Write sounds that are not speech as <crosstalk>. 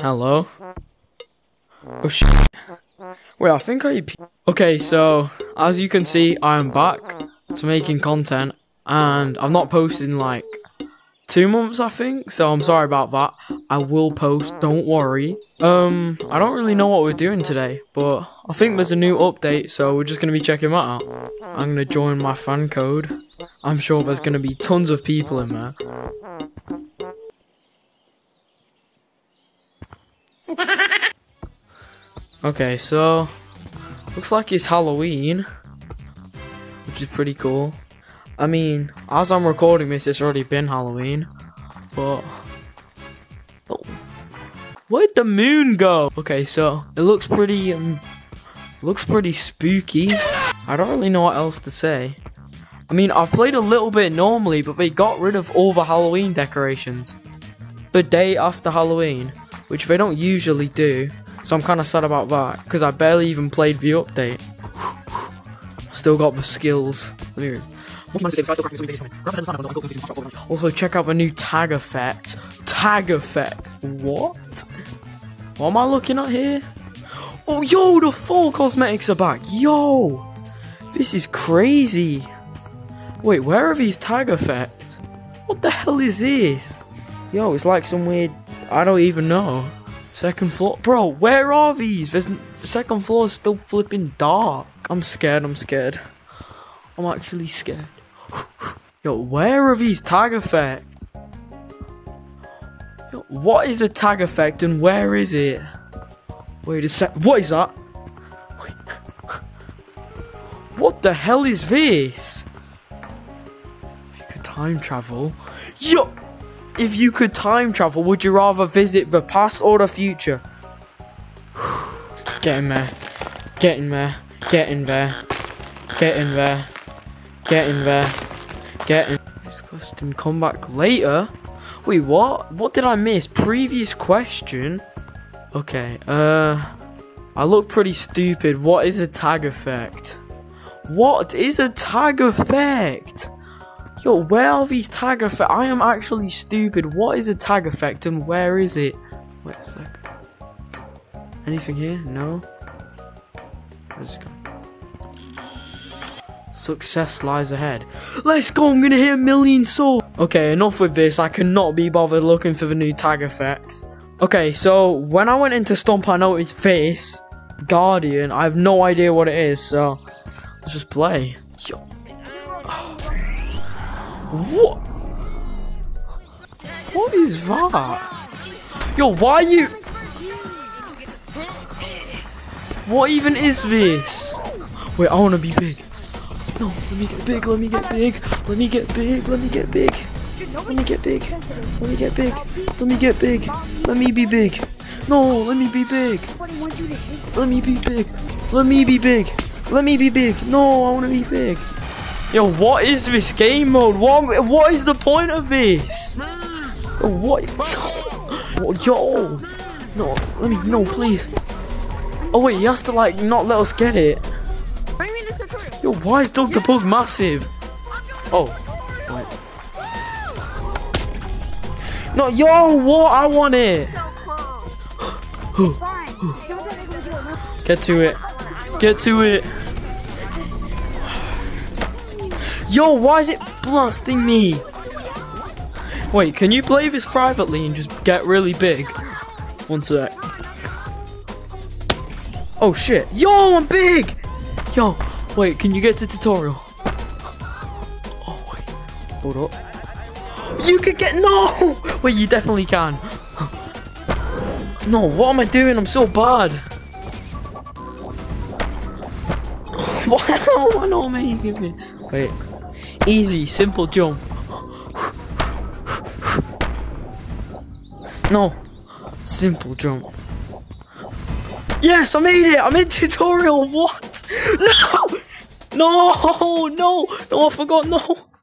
Hello? Oh shit. Wait, I think I. Okay, so as you can see, I am back to making content, and I've not posted in like two months, I think. So I'm sorry about that. I will post. Don't worry. Um, I don't really know what we're doing today, but I think there's a new update, so we're just gonna be checking that out. I'm gonna join my fan code. I'm sure there's gonna be tons of people in there. Okay, so looks like it's Halloween, which is pretty cool. I mean, as I'm recording this, it's already been Halloween, but oh, where'd the moon go? Okay, so it looks pretty um, looks pretty spooky. I don't really know what else to say. I mean, I've played a little bit normally, but they got rid of all the Halloween decorations the day after Halloween, which they don't usually do. So I'm kind of sad about that because I barely even played the update. Still got the skills. Also, check out the new tag effect. Tag effect. What? What am I looking at here? Oh, yo, the fall cosmetics are back. Yo, this is crazy. Wait, where are these tag effects? What the hell is this? Yo, it's like some weird. I don't even know. Second floor. Bro, where are these? There's, second floor is still flipping dark. I'm scared, I'm scared. I'm actually scared. <sighs> Yo, where are these tag effects? Yo, what is a tag effect and where is it? Wait a sec. What is that? <laughs> What the hell is this? If you could time travel. Yo! If you could time travel, would you rather visit the past or the future? Get in there. Get in there. Get in there. Get in there. Get in there. Get in. This question come back later. Wait, what? What did I miss? Previous question? Okay, uh... I look pretty stupid. What is a tag effect? What is a tag effect? Yo, where are these tag effects? I am actually stupid. What is a tag effect and where is it? Wait a sec. Anything here? No? Let's go. Success lies ahead. Let's go, I'm gonna hit a million souls. Okay, enough with this. I cannot be bothered looking for the new tag effects. Okay, so when I went into Stump, I noticed face, Guardian. I have no idea what it is, so let's just play. Yo. What? What is that? Yo, why are you... What even is this? Wait, I want to be big. No, let me get big, let me get big, let me get big, let me get big. Let me get big. Let me get big. Let me get big. Let me be big. No, let me be big. Let me be big. Let me be big. Let me be big. No, I want to be big. Yo, what is this game mode? What what is the point of this? What? Yo, no, let me no, please. Oh wait, he has to like not let us get it. Yo, why is Doug the Bug massive? Oh, wait. No, yo, what? I want it. <gasps> Get to it. Get to it. Yo, why is it blasting me? Wait, can you play this privately and just get really big? One sec. Oh shit. Yo, I'm big! Yo, wait, can you get to tutorial? Oh, wait. Hold up. You could get- No! <laughs> Wait, you definitely can. <gasps> No, what am I doing? I'm so bad. Why not making me? Wait. Easy, simple jump. No. Simple jump. Yes, I made it! I'm in tutorial! What? <laughs> No! No! No! No, I forgot, no!